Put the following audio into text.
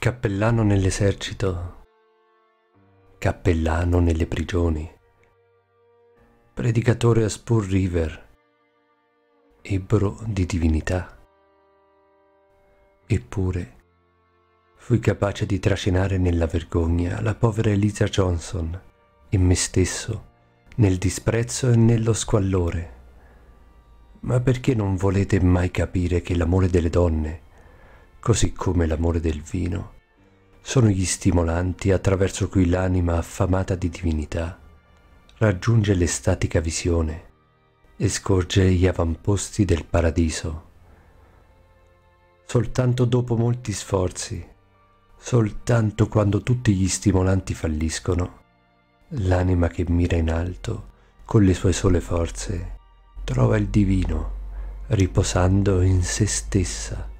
Cappellano nell'esercito, cappellano nelle prigioni, predicatore a Spur River, ebbro di divinità. Eppure fui capace di trascinare nella vergogna la povera Elisa Johnson e me stesso nel disprezzo e nello squallore. Ma perché non volete mai capire che l'amore delle donne, così come l'amore del vino, sono gli stimolanti attraverso cui l'anima affamata di divinità raggiunge l'estatica visione e scorge gli avamposti del paradiso. Soltanto dopo molti sforzi, soltanto quando tutti gli stimolanti falliscono, l'anima che mira in alto con le sue sole forze trova il divino riposando in se stessa